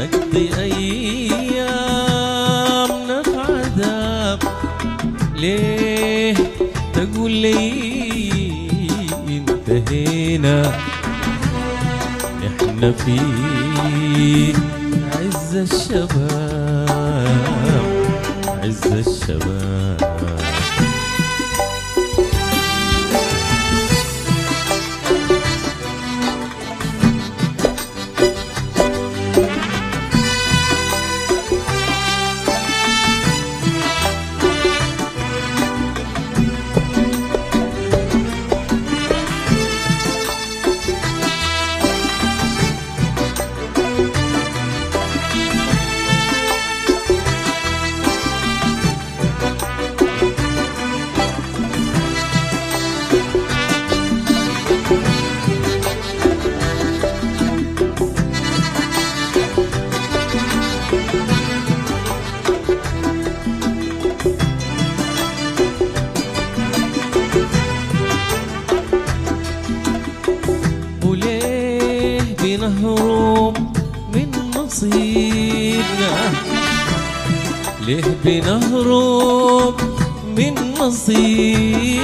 نقضي أيامنا في عذاب ليه تقول لي انتهينا؟ إحنا في عز الشباب عز الشباب. بنهرب من مصيرنا.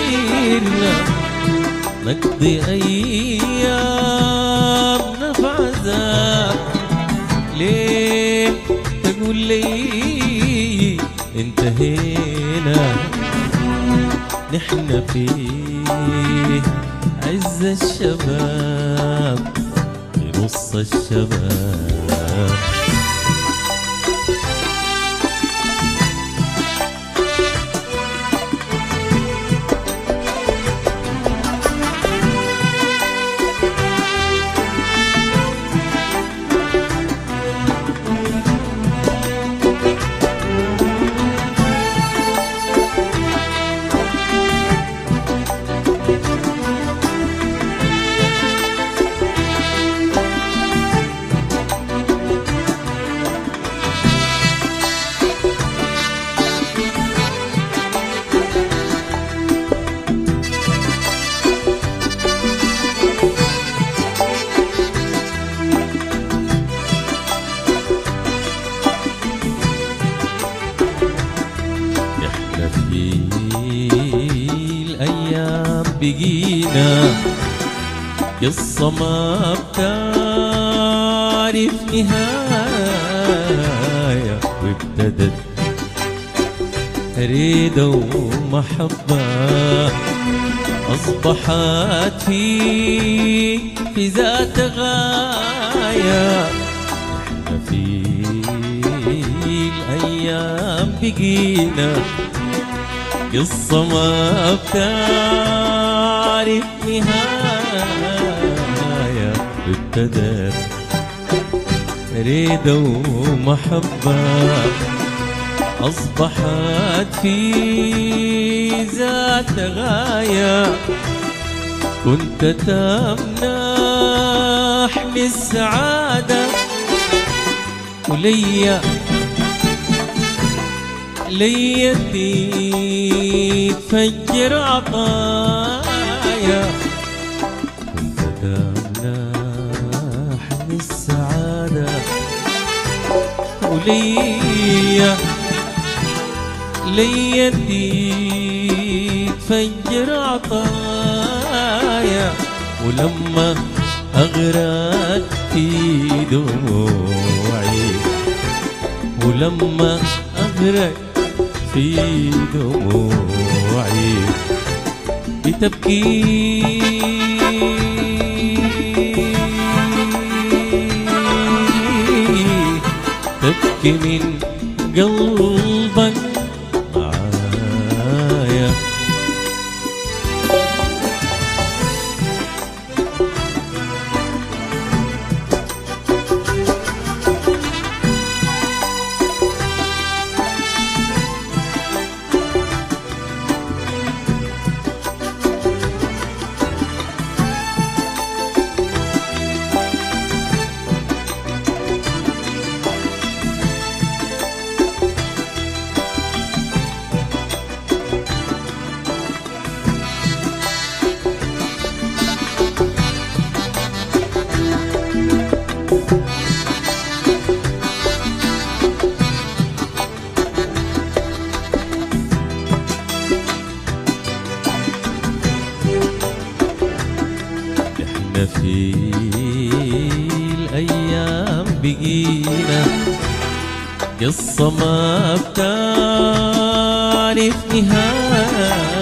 نقضي أيامنا في ليه تقول لي انتهينا؟ نحن في عز الشباب في نص الشباب. بقينا قصة ما بتعرف نهاية وابتدت. ريدة ومحبة أصبحت في في ذات غاية. إحنا في الأيام بقينا قصة ما بتعرف نهاية ابتدت ريدة ومحبة أصبحت في ذات غاية. كنت تمنحني السعادة وليا ليا تفجر عطايا كنت تمنحني السعادة. وليا ليا تفجر عطايا. ولما أغرق في دموعي. ولما أغرق في دموعي. بتبكي. تبكي من قلبك. في الأيام بقينا. قصة ما بتعرف نهاية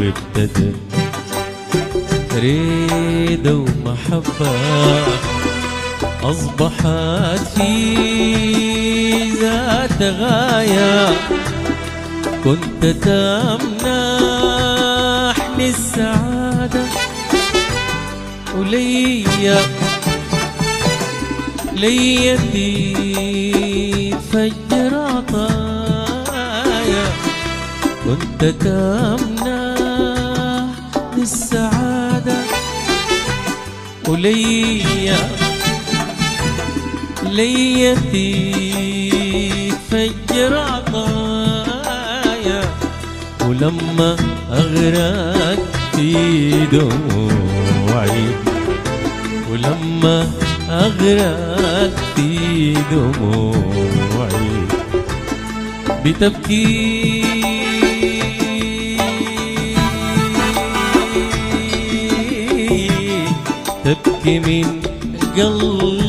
وابتدت ريدة ومحبة. أصبحت في ذات غاية كنت تمنحني السعادة وليا ليا تفجر عطايا. كنت تمنحني السعادة وليا ليا تفجر عطايا. ولما أغرق في دموعي ولما أغرق في دموعي بتبكي. تبكي من قلبك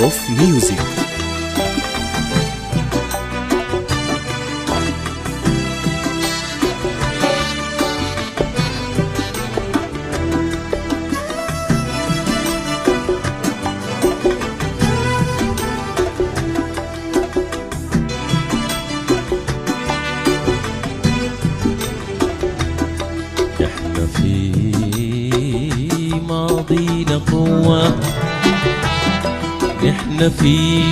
of music. في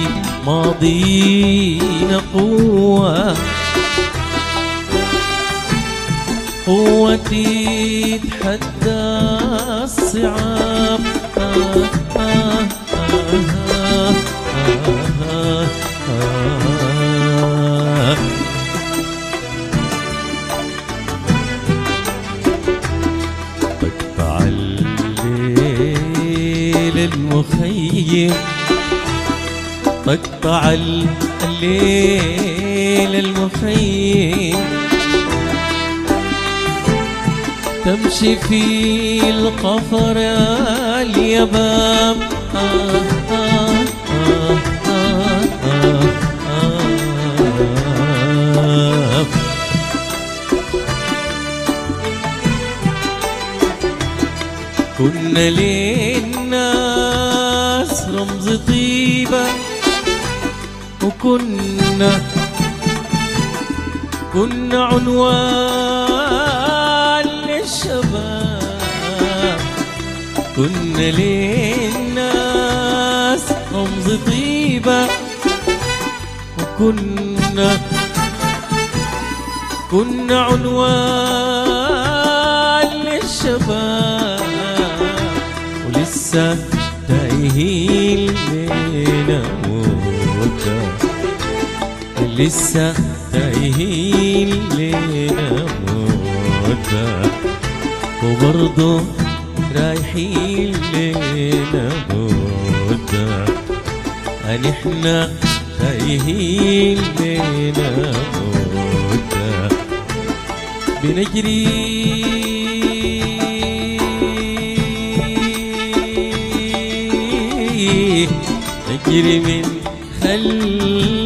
ماضينا قوة قوة تتحدى الصعاب. تقطع الليل المخيم تقطع الليل المخيم تمشي في القفر اليباب كنا للناس رمز طيبة. وكنا كنا عنوان للشباب. كنا للناس رمز طيبة. وكنا كنا عنوان للشباب. ولسه تايهين لنا مدة لسه تايهين لنا مدة وبرضه رايحين لنا مدة أن إحنا تايهين لنا مدة بنجري. نجري من خلف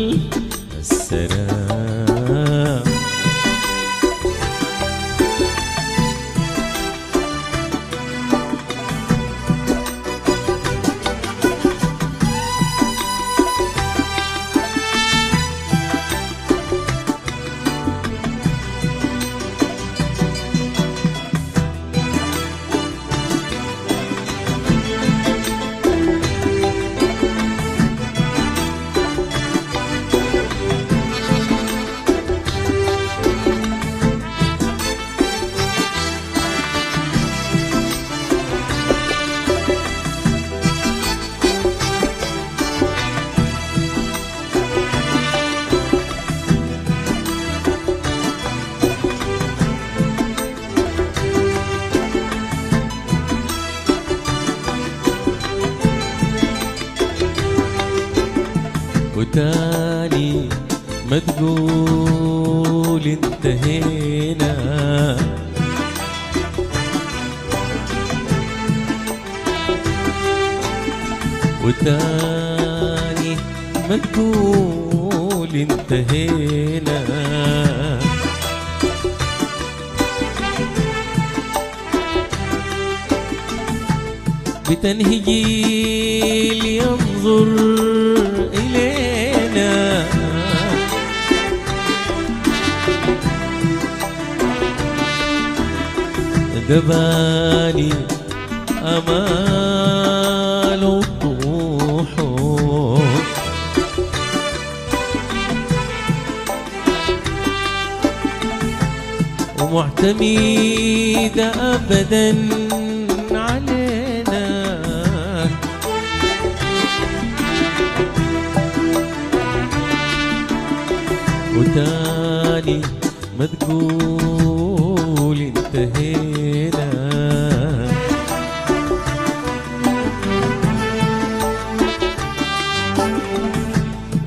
وتاني ما تقول انتهينا. بتنهي جيل ينظر إلينا. دباني أمال ومعتمدة أبدا علينا. وتاني ما تقول انتهينا.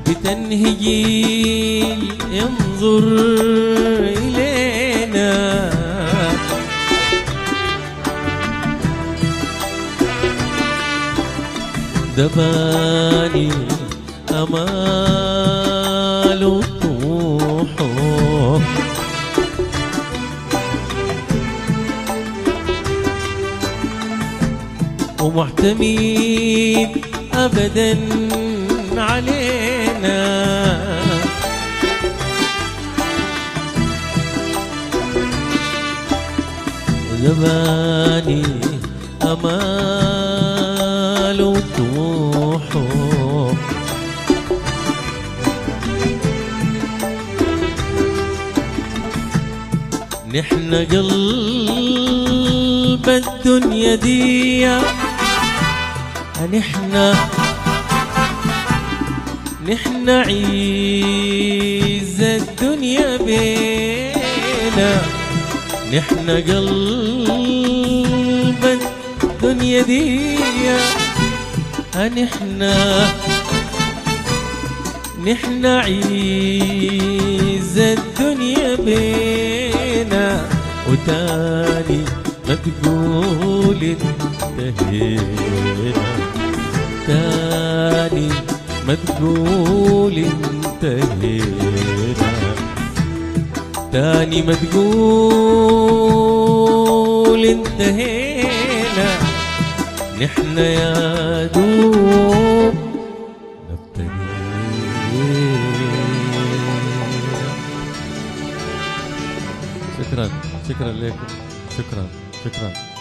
بتنهي جيل دباني أمال وطموح ومعتمد أبدا علينا. زماني أمال وطموح نحن قلب الدنيا دي نحن نحن عيز الدنيا بينا. نحن قلب الدنيا دي نحن نحن عيز الدنيا بينا وتاني ما تقول انتهينا. تاني ما تقول انتهينا. تاني ما تقول انتهينا. نحن يا دوب نبتدي. شكرا. شكرا لكم شكرا. شكرا.